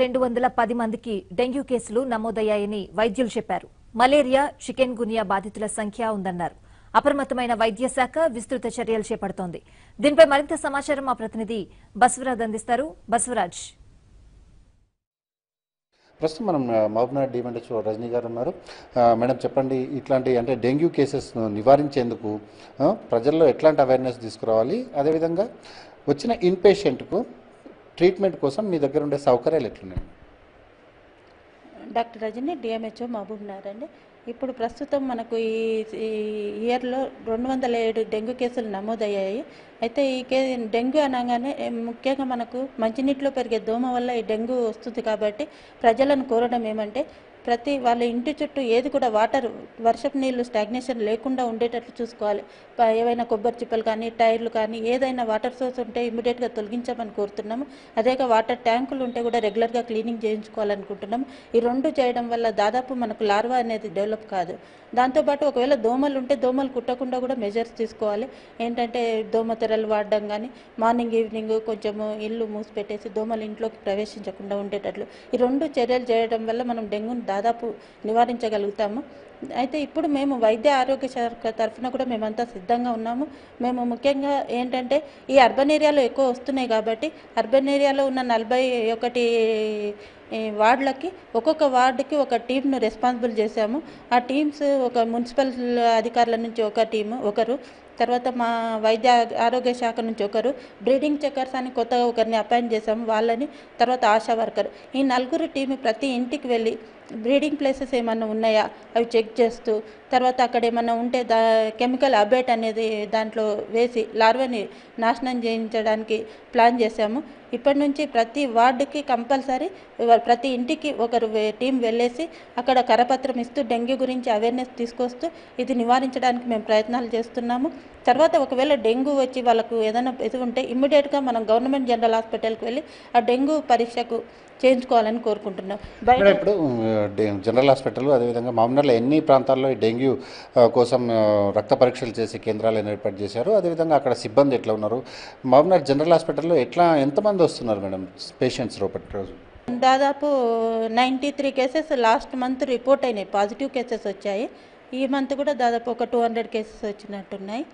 రెండు వందల పది మందికి డెంగ్యూ కేసులు నమోదయ్యాయని వైద్యులు చెప్పారు. మలేరియా చికెన్ గునియా బాధితుల సంఖ్య ఉందన్నారు. అప్రమత్తమైన వైద్య శాఖ విస్తృత చర్యలు చేపడుతోంది. దీనిపై మరింత సమాచారం మా ప్రతినిధి బస్వరాజ్ అందిస్తారు. బస్వరాజ్. ప్రస్తుతం మనం మహబూబ్నాథ్ మహబూబ్నగర్ రజనీ గారు ఉన్నారు. మేడం చెప్పండి ఇట్లాంటి అంటే డెంగ్యూ కేసెస్ నివారించేందుకు ప్రజల్లో ఎట్లాంటి అవేర్నెస్ తీసుకురావాలి? అదేవిధంగా వచ్చిన ఇన్పేషెంట్కు ట్రీట్మెంట్ కోసం మీ దగ్గర ఉండే సౌకర్యాలు ఎట్లున్నాయి? Doctor Rajani DMHO Mahabubnagar అండి. ఇప్పుడు ప్రస్తుతం మనకు ఈ ఇయర్లో రెండు వందల ఏడు డెంగ్యూ కేసులు నమోదయ్యాయి. అయితే ఈ కే డెంగ్యూ అనగానే ముఖ్యంగా మనకు మంచినీటిలో పెరిగే దోమ వల్ల ఈ డెంగ్యూ వస్తుంది కాబట్టి ప్రజలను కోరడం ఏమంటే ప్రతి వాళ్ళ ఇంటి చుట్టూ ఏది కూడా వాటర్ వర్షపు నీళ్ళు స్టాగ్నేషన్ లేకుండా ఉండేటట్లు చూసుకోవాలి. ఏవైనా కొబ్బరి చిప్పలు కానీ టైర్లు కానీ ఏదైనా వాటర్ సోర్స్ ఉంటే ఇమీడియట్గా తొలగించమని కోరుతున్నాము. అదేగా వాటర్ ట్యాంకులు ఉంటే కూడా రెగ్యులర్గా క్లీనింగ్ చేయించుకోవాలనుకుంటున్నాము. ఈ రెండు చేయడం వల్ల దాదాపు మనకు లార్వా అనేది డెవలప్ కాదు. దాంతోపాటు ఒకవేళ దోమలు ఉంటే దోమలు కుట్టకుండా కూడా మెజర్స్ తీసుకోవాలి. ఏంటంటే దోమ తెరలు వాడడం కానీ మార్నింగ్ ఈవినింగ్ కొంచెము ఇల్లు మూసి పెట్టేసి దోమలు ఇంట్లోకి ప్రవేశించకుండా ఉండేటట్లు. ఈ రెండు చర్యలు చేయడం వల్ల మనం డెంగ్యూని దాదాపు నివారించగలుగుతాము. అయితే ఇప్పుడు మేము వైద్య ఆరోగ్య శాఖ తరఫున కూడా మేమంతా సిద్ధంగా ఉన్నాము. మేము ముఖ్యంగా ఏంటంటే ఈ అర్బన్ ఏరియాలో ఎక్కువ వస్తున్నాయి కాబట్టి అర్బన్ ఏరియాలో ఉన్న నలభై ఒకటి వార్డులకి ఒక్కొక్క వార్డుకి ఒక టీంను రెస్పాన్సిబుల్ చేశాము. ఆ టీమ్స్ ఒక మున్సిపల్ అధికారుల నుంచి ఒక టీము ఒకరు. తర్వాత మా వైద్య ఆరోగ్య శాఖ నుంచి ఒకరు. బ్రీడింగ్ చెకర్స్ అని కొత్తగా ఒకరిని అపాయింట్ చేశాము. వాళ్ళని తర్వాత ఆశా వర్కర్. ఈ నలుగురు టీం ప్రతి ఇంటికి వెళ్ళి బ్రీడింగ్ ప్లేసెస్ ఏమన్నా ఉన్నాయా? అవి చెక్ చేస్తూ తర్వాత అక్కడ ఏమన్నా ఉంటే దా కెమికల్ అబేట్ అనేది దాంట్లో వేసి లార్వని నాశనం చేయించడానికి ప్లాన్ చేశాము. ఇప్పటి నుంచి ప్రతి వార్డుకి కంపల్సరీ ప్రతి ఇంటికి ఒకరు టీం వెళ్ళేసి అక్కడ కరపత్రం ఇస్తూ డెంగ్యూ గురించి అవేర్నెస్ తీసుకొస్తూ ఇది నివారించడానికి మేము ప్రయత్నాలు చేస్తున్నాము. తర్వాత ఒకవేళ డెంగ్యూ వచ్చి వాళ్ళకు ఏదైనా ఇది ఉంటే ఇమ్మీడియట్గా మనం గవర్నమెంట్ జనరల్ హాస్పిటల్కి వెళ్ళి ఆ డెంగ్యూ పరీక్షకు చేయించుకోవాలని కోరుకుంటున్నాం. బయట ఇప్పుడు జనరల్ హాస్పిటల్ అదేవిధంగా మామూలు ఎన్ని ప్రాంతాల్లో ఈ డెంగ్యూ కోసం రక్త పరీక్షలు చేసే కేంద్రాలు ఏర్పాటు చేశారు? అదేవిధంగా అక్కడ సిబ్బంది ఎట్లా ఉన్నారు? మామూలు జనరల్ హాస్పిటల్లో ఎట్లా ఎంతమంది వస్తున్నారు మేడం పేషెంట్స్ రేపటి రోజు? దాదాపు ninety three cases last month report అయినాయి. పాజిటివ్ కేసెస్ వచ్చాయి. ఈ మంత్ కూడా దాదాపు ఒక టూ హండ్రెడ్ కేసెస్ వచ్చినట్టున్నాయి.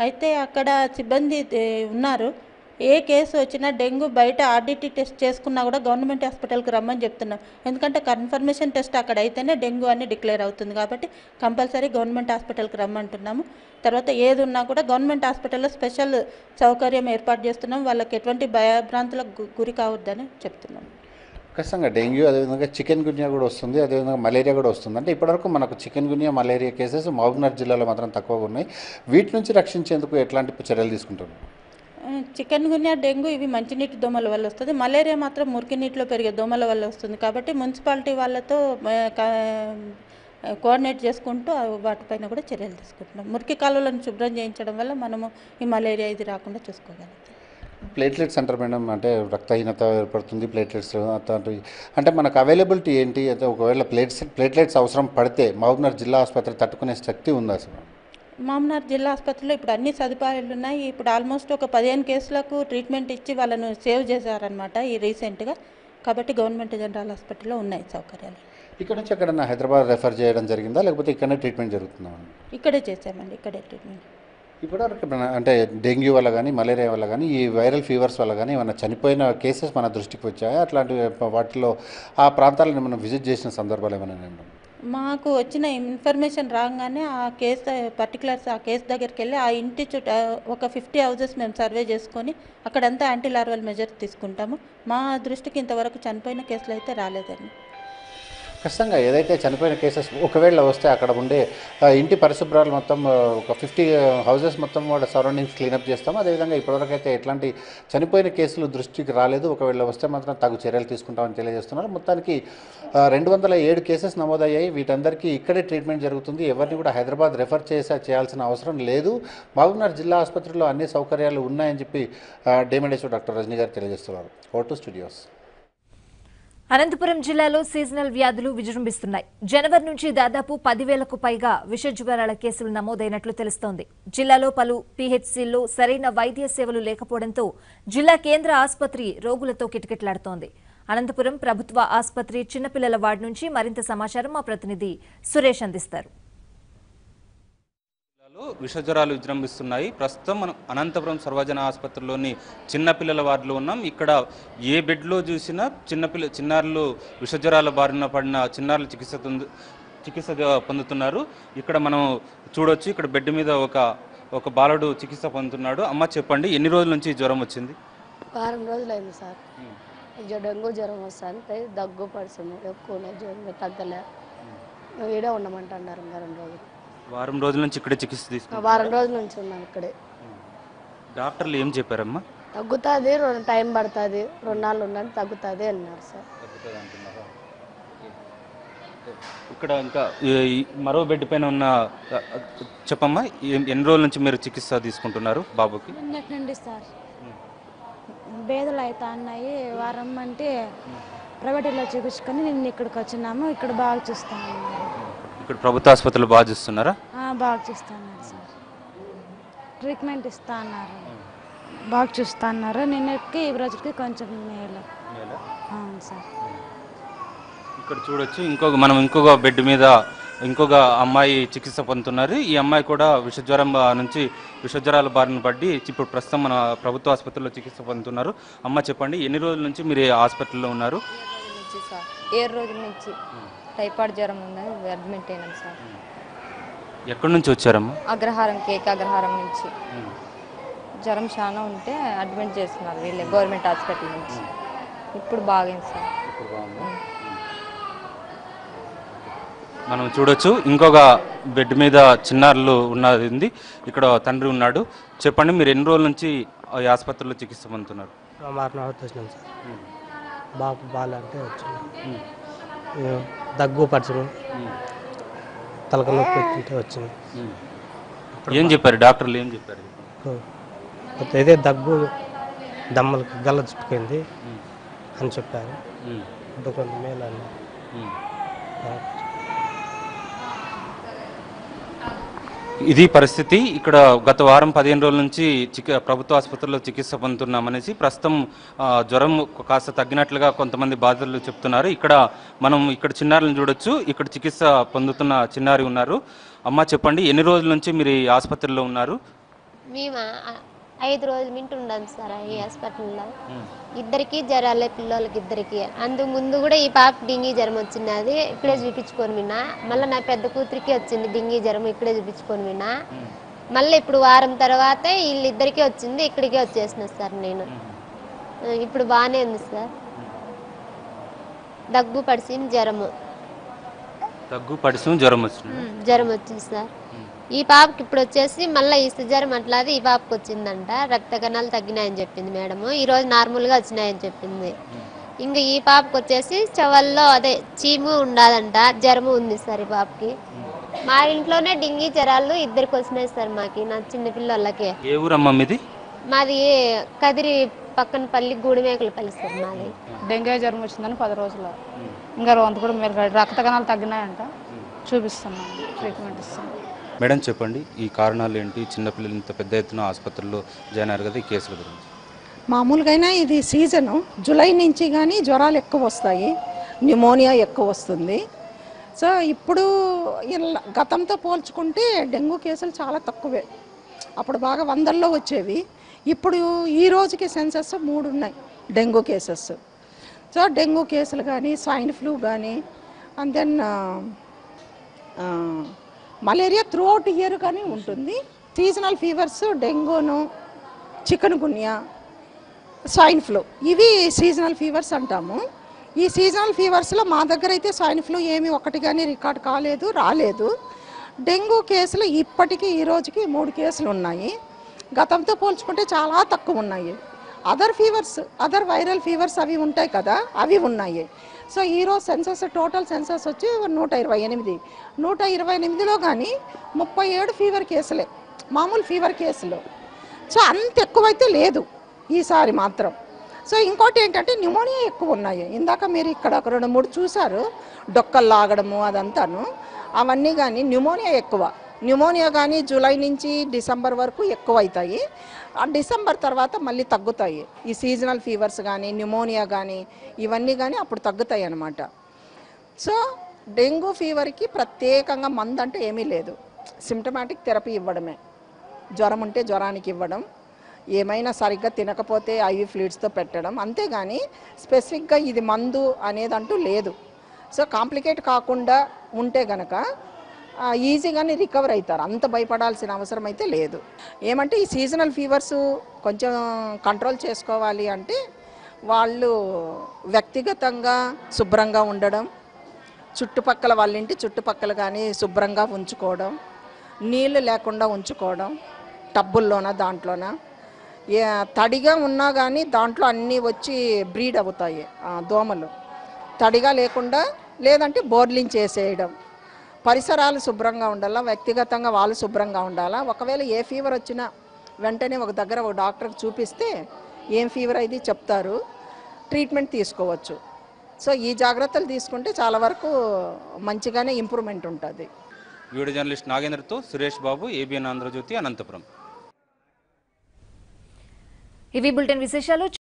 అయితే అక్కడ సిబ్బంది ఉన్నారు. ఏ కేసు వచ్చినా డెంగ్యూ బయట ఆర్డిటీ టెస్ట్ చేసుకున్నా కూడా గవర్నమెంట్ హాస్పిటల్కి రమ్మని చెప్తున్నాం. ఎందుకంటే కన్ఫర్మేషన్ టెస్ట్ అక్కడ అయితేనే డెంగ్యూ అని డిక్లేర్ అవుతుంది కాబట్టి కంపల్సరీ గవర్నమెంట్ హాస్పిటల్కి రమ్మంటున్నాము. తర్వాత ఏది ఉన్నా కూడా గవర్నమెంట్ హాస్పిటల్లో స్పెషల్ సౌకర్యం ఏర్పాటు చేస్తున్నాం. వాళ్ళకి ఎటువంటి భయభ్రాంతులకు గురి కావద్దని చెప్తున్నాము ఖచ్చితంగా డెంగ్యూ అదేవిధంగా చికెన్ గున్యా కూడా వస్తుంది. అదేవిధంగా మలేరియా కూడా వస్తుంది. అంటే ఇప్పటివరకు మనకు chikungunya malaria cases Mahabubnagar జిల్లాలో మాత్రం తక్కువగా ఉన్నాయి. వీటి నుంచి రక్షించేందుకు ఎట్లాంటి చర్యలు తీసుకుంటున్నాం చికెన్ గున్యా డెంగ్యూ ఇవి మంచినీటి దోమల వల్ల వస్తుంది. మలేరియా మాత్రం మురికి నీటిలో పెరిగే దోమల వల్ల వస్తుంది. కాబట్టి మున్సిపాలిటీ వాళ్ళతో కోఆర్డినేట్ చేసుకుంటూ వాటిపైన కూడా చర్యలు తీసుకుంటున్నాం. మురికి కాలువలను శుభ్రం చేయించడం వల్ల మనము ఈ మలేరియా ఇది రాకుండా చూసుకోగలుగుతాం. ప్లేట్లెట్స్ అంటారు మేడం అంటే రక్తహీనత ఏర్పడుతుంది ప్లేట్లెట్స్. అట్లాంటివి అంటే మనకు అవైలబిలిటీ ఏంటి? అంటే ఒకవేళ ప్లేట్స్ ప్లేట్లెట్స్ అవసరం పడితే మహబూబ్నగర్ జిల్లా ఆసుపత్రి తట్టుకునే శక్తి ఉందా అసలు మామనార్ జిల్లా ఆసుపత్రిలో ఇప్పుడు అన్ని సదుపాయాలు ఉన్నాయి. ఇప్పుడు ఆల్మోస్ట్ ఒక పదిహేను కేసులకు ట్రీట్మెంట్ ఇచ్చి వాళ్ళను సేవ్ చేశారనమాట ఈ రీసెంట్గా. కాబట్టి గవర్నమెంట్ జనరల్ హాస్పిటల్లో ఉన్నాయి సౌకర్యాలు. ఇక్కడ నుంచి ఎక్కడన్నా హైదరాబాద్ రెఫర్ చేయడం జరిగిందా? లేకపోతే ఇక్కడనే ట్రీట్మెంట్ జరుగుతుందా ఇక్కడే చేసామండి ఇక్కడే ట్రీట్మెంట్. ఇప్పటివరకు అంటే డెంగ్యూ వల్ల కానీ మలేరియా వల్ల కానీ ఈ వైరల్ ఫీవర్స్ వల్ల కానీ ఏమైనా చనిపోయిన కేసెస్ మన దృష్టికి వచ్చాయా? అట్లాంటి వాటిలో ఆ ప్రాంతాలను మనం విజిట్ చేసిన సందర్భాలు ఏమైనా ఉన్నాయి మాకు వచ్చిన ఇన్ఫర్మేషన్ రాగానే ఆ కేసు పర్టికులర్స్ ఆ కేసు దగ్గరికి వెళ్ళి ఆ ఇంటి చుట్టూ ఒక ఫిఫ్టీ హౌజెస్ మేము సర్వే చేసుకొని అక్కడంతా యాంటీ లార్వల్ మెజర్స్ తీసుకుంటాము. మా దృష్టికి ఇంతవరకు చనిపోయిన కేసులు అయితే రాలేదండి. ఖచ్చితంగా ఏదైతే చనిపోయిన కేసెస్ ఒకవేళ వస్తే అక్కడ ఉండే ఇంటి పరిశుభ్రాలు మొత్తం ఒక ఫిఫ్టీ హౌసెస్ మొత్తం కూడా సరౌండింగ్స్ క్లీనప్ చేస్తాం. అదేవిధంగా ఇప్పటివరకు అయితే ఎట్లాంటి చనిపోయిన కేసులు దృష్టికి రాలేదు. ఒకవేళ వస్తే మాత్రం తగు చర్యలు తీసుకుంటామని తెలియజేస్తున్నారు. మొత్తానికి రెండు వందల ఏడు కేసెస్ నమోదయ్యాయి. వీటందరికీ ఇక్కడే ట్రీట్మెంట్ జరుగుతుంది. ఎవరిని కూడా హైదరాబాద్ రెఫర్ చేసే చేయాల్సిన అవసరం లేదు. మహబూబ్నగర్ జిల్లా ఆసుపత్రిలో అన్ని సౌకర్యాలు ఉన్నాయని చెప్పి డేమండేశ్వర్ డాక్టర్ రజనీ గారు తెలియజేస్తున్నారు. Vote studios. అనంతపురం జిల్లాలో సీజనల్ వ్యాధులు విజృంభిస్తున్నాయి. జనవరి నుంచి దాదాపు పదివేలకు పైగా విష జ్వరాల కేసులు నమోదైనట్లు తెలుస్తోంది. జిల్లాలో పలు పీహెచ్సీల్లో సరైన వైద్య సేవలు లేకపోవడంతో జిల్లా కేంద్ర ఆసుపత్రి రోగులతో కిటకిటలాడుతోంది. అనంతపురం ప్రభుత్వ ఆసుపత్రి చిన్నపిల్లల వార్డు నుంచి మరింత సమాచారం మా ప్రతినిధి సురేష్ అందిస్తారు. విషజ్వరాలు విజృంభిస్తున్నాయి. ప్రస్తుతం మనం అనంతపురం సర్వజన ఆసుపత్రిలోని చిన్నపిల్లల వార్డులో ఉన్నాం. ఇక్కడ ఏ బెడ్లో చూసినా చిన్నపిల్ల చిన్నారులు విషజ్వరాల బారిన పడిన చిన్నారులు చికిత్స చికిత్స పొందుతున్నారు. ఇక్కడ మనం చూడొచ్చు ఇక్కడ బెడ్ మీద ఒక ఒక బాలుడు చికిత్స పొందుతున్నాడు. అమ్మ చెప్పండి ఎన్ని రోజుల నుంచి జ్వరం వచ్చింది? వారం రోజులైంది సార్. ఇక డెంగ్యూ జ్వరం వస్తుంది దగ్గు పడుతుంది ఎక్కువ జ్వరం తగ్గలే. మేము ఈడే ఉండమంటున్నారు ఇంకా రెండు రోజులు. వారం రోజుల నుంచి ఇక్కడే చికిత్స తీసుకున్నారు వారం రోజుల నుంచి ఉన్నాం ఇక్కడే. డాక్టర్లు ఏం చెప్పారమ్మా? తగ్గుతుంది రెండు టైం పడుతుంది రెండు నాళ్ళు ఉండండి తగ్గుతుంది అన్నారు సార్. ఇక్కడ ఇంకా మరో బెడ్ పైన ఉన్న చెప్పమ్మా ఎన్- ఎన్ని రోజుల నుంచి మీరు చికిత్స తీసుకుంటున్నారు బాబుకి? నుండి సార్. బేదలు అవుతా ఉన్నాయి వారం అంటే ప్రైవేట్లో చూపించుకొని నిన్న ఇక్కడికి వచ్చినాము ఇక్కడ బాగా చూస్తా ఉన్నారు ఇక్కడ ప్రభుత్వ ఆసుపత్రులు బాగా చూస్తున్నారా? ఆ, బాగా చూస్తా ఉన్నారు సార్. ట్రీట్మెంట్ ఇస్తా అన్నారు. బాగా చూస్తా అన్నారు. నిన్నటికి ఈ రోజుకి కొంచెం మేలు. అవును సార్. ఇక్కడ చూడొచ్చు ఇంకొక మనం ఇంకొక బెడ్ మీద ఇంకొక అమ్మాయి చికిత్స పొందుతున్నారు. ఈ అమ్మాయి కూడా విషజ్వరం నుంచి విషజ్వరాల బారిన పడి ఇప్పుడు ప్రస్తుతం మన ప్రభుత్వ ఆసుపత్రిలో చికిత్స పొందుతున్నారు. అమ్మ చెప్పండి ఎన్ని రోజుల నుంచి మీరు ఈ హాస్పిటల్లో ఉన్నారు? ఏడు రోజుల నుంచి టైఫాయిడ్ జ్వరం ఉన్నది అడ్మిట్ అయినాం సార్. ఎక్కడి నుంచి వచ్చారమ్మా? అగ్రహారం కేక్ అగ్రహారం నుంచి. జ్వరం చాలా ఉంటే అడ్మిట్ చేస్తున్నారు వీళ్ళే గవర్నమెంట్ హాస్పిటల్ నుంచి. ఇప్పుడు బాగైంది సార్. మనం చూడొచ్చు ఇంకొక బెడ్ మీద చిన్నారులు ఉన్నది ఇక్కడ తండ్రి ఉన్నాడు. చెప్పండి మీరు ఎన్ని రోజుల నుంచి ఈ ఆసుపత్రిలో చికిత్స పొందుతున్నారు? సార్. బాబు బాగాలంటే దగ్గు పరచడం తలక నొప్పి వచ్చింటే వచ్చినాం ఏం చెప్పారు? డాక్టర్లు ఏం చెప్పారు? కొత్త ఇదే దగ్గు దమ్మలకి గల్ల చుట్టుకుంది అని చెప్పారు. ఇప్పుడు కొంచెం మేలు అని ఇది పరిస్థితి. ఇక్కడ గత వారం పదిహేను రోజుల నుంచి చికి ప్రభుత్వ ఆసుపత్రిలో చికిత్స పొందుతున్నామనేసి ప్రస్తుతం జ్వరం కాస్త తగ్గినట్లుగా కొంతమంది బాధితులు చెప్తున్నారు. ఇక్కడ మనం ఇక్కడ చిన్నారులను చూడొచ్చు. ఇక్కడ చికిత్స పొందుతున్న చిన్నారి ఉన్నారు. అమ్మ చెప్పండి ఎన్ని రోజుల నుంచి మీరు ఈ ఆసుపత్రిలో ఉన్నారు? ఐదు రోజులు మింటి ఉండాం సార్ ఈ హాస్పిటల్లో. ఇద్దరికి జ్వరాలే పిల్లలకి ఇద్దరికి. అందుకు ముందు కూడా ఈ పాప డింగి జ్వరం వచ్చినది ఇక్కడే చూపించుకొని విన్నా. మళ్ళీ నా పెద్ద కూతురికి వచ్చింది డింగి జ్వరం ఇక్కడే చూపించుకొని విన్నా. మళ్ళీ ఇప్పుడు వారం తర్వాత వీళ్ళిద్దరికీ వచ్చింది ఇక్కడికే వచ్చేసిన సార్ నేను. ఇప్పుడు బాగానే ఉంది సార్. దగ్గు పడిసింది జ్వరము. దగ్గు పడిసం జ్వరం వచ్చింది. జ్వరం వచ్చింది సార్. ఈ పాపకి ఇప్పుడు వచ్చేసి మళ్ళీ ఈ జ్వరం అట్లాది ఈ పాపకి వచ్చిందంట. రక్త కణాలు తగ్గినాయని చెప్పింది మేడము ఈ రోజు నార్మల్గా వచ్చినాయని చెప్పింది. ఇంకా ఈ పాపకి వచ్చేసి చెవల్లో అదే చీము ఉండదంట జ్వరము ఉంది సార్ ఈ పాపకి. మా ఇంట్లోనే డింగి జ్వరాలు ఇద్దరికి వచ్చినాయి సార్ మాకి. నా చిన్న పిల్లలకి. ఏ ఊరమ్మా మీది? మాది కదిరి పక్కన పల్లి గూడిమేకలపల్లి సార్ మాది. డెంగ్యూ జ్వరం వచ్చిందని పది రోజులు. ఇంకా అంత కూడా మీరు రక్త కణాలు తగ్గినాయంట. చూపిస్తున్నాం ట్రీట్మెంట్ ఇస్తున్నాం మేడం చెప్పండి ఈ కారణాలు ఏంటి? చిన్నపిల్లలు ఇంత పెద్ద ఎత్తున ఆసుపత్రుల్లో జాయిన్ అయ్యారు కదా ఈ కేసుల గురించి. మామూలుగా ఇది సీజను. జూలై నుంచి కానీ జ్వరాలు ఎక్కువ వస్తాయి. న్యూమోనియా ఎక్కువ వస్తుంది. సో ఇప్పుడు గతంతో పోల్చుకుంటే డెంగ్యూ కేసులు చాలా తక్కువే. అప్పుడు బాగా వందల్లో వచ్చేవి. ఇప్పుడు ఈ రోజుకి సెన్సెస్ మూడు ఉన్నాయి డెంగ్యూ కేసెస్. సో డెంగ్యూ కేసులు కానీ స్వైన్ ఫ్లూ కానీ and then malaria throughout year కానీ ఉంటుంది. సీజనల్ ఫీవర్స్ డెంగూను చికెన్ గున్యా స్వైన్ ఫ్లూ. ఇవి సీజనల్ ఫీవర్స్ అంటాము. ఈ సీజనల్ ఫీవర్స్లో మా దగ్గర అయితే స్వైన్ ఫ్లూ ఏమి ఒకటి కానీ రికార్డ్ కాలేదు రాలేదు. డెంగ్యూ కేసులు ఇప్పటికీ ఈ రోజుకి మూడు కేసులు ఉన్నాయి. గతంతో పోల్చుకుంటే చాలా తక్కువ ఉన్నాయి. Other fevers other viral fevers అవి ఉంటాయి కదా అవి ఉన్నాయి. సో ఈరోజు సెన్సస్ టోటల్ సెన్సస్ వచ్చి నూట ఇరవై ఎనిమిది. నూట ఇరవై ఎనిమిదిలో కానీ ముప్పై ఏడు ఫీవర్ కేసులే మామూలు ఫీవర్ కేసులు సో అంత ఎక్కువైతే లేదు ఈసారి మాత్రం. సో ఇంకోటి ఏంటంటే న్యూమోనియా ఎక్కువ ఉన్నాయి. ఇందాక మీరు ఇక్కడ ఒక రెండు మూడు చూసారు డొక్కలు లాగడము అదంతాను. అవన్నీ కానీ న్యూమోనియా ఎక్కువ. న్యూమోనియా కానీ జూలై నుంచి డిసెంబర్ వరకు ఎక్కువ అవుతాయి ఆ డిసెంబర్ తర్వాత మళ్ళీ తగ్గుతాయి. ఈ సీజనల్ ఫీవర్స్ కానీ న్యూమోనియా కానీ ఇవన్నీ కానీ అప్పుడు తగ్గుతాయి అన్నమాట. సో డెంగ్యూ ఫీవర్కి ప్రత్యేకంగా మందు అంటే ఏమీ లేదు. సిమ్టమాటిక్ థెరపీ ఇవ్వడమే. జ్వరం ఉంటే జ్వరానికి ఇవ్వడం. ఏమైనా సరిగ్గా తినకపోతే ఐవి ఫ్లూయిడ్స్తో పెట్టడం. అంతేగాని స్పెసిఫిక్గా ఇది మందు అనేది అంటూ లేదు. సో కాంప్లికేట్ కాకుండా ఉంటే గనక ఈజీగానే రికవర్ అవుతారు అంత భయపడాల్సిన అవసరం అయితే లేదు. ఏమంటే ఈ సీజనల్ ఫీవర్స్ కొంచెం కంట్రోల్ చేసుకోవాలి అంటే వాళ్ళు వ్యక్తిగతంగా శుభ్రంగా ఉండడం చుట్టుపక్కల వాళ్ళ ఇంటి చుట్టుపక్కల కానీ శుభ్రంగా ఉంచుకోవడం నీళ్ళు లేకుండా ఉంచుకోవడం టబ్బుల్లోన దాంట్లోన? తడిగా ఉన్నా కానీ దాంట్లో అన్నీ వచ్చి బ్రీడ్ అవుతాయి దోమలు. తడిగా లేకుండా లేదంటే బోర్లింగ్ చేసేయడం. పరిసరాలు శుభ్రంగా ఉండాలా? వ్యక్తిగతంగా వాళ్ళు శుభ్రంగా ఉండాలా? ఒకవేళ ఏ ఫీవర్ వచ్చినా వెంటనే ఒక దగ్గర ఒక డాక్టర్కి చూపిస్తే ఏం ఫీవర్ అయితే చెప్తారు. ట్రీట్మెంట్ తీసుకోవచ్చు. సో ఈ జాగ్రత్తలు తీసుకుంటే చాలా వరకు మంచిగానే ఇంప్రూవ్మెంట్ ఉంటుంది. వీడియో జర్నలిస్ట్ నాగేంద్రతో సురేష్ బాబు ఏబిఎన్ ఆంధ్రజ్యోతి అనంతపురం. ఇవి బులెటిన్ విశేషాలు.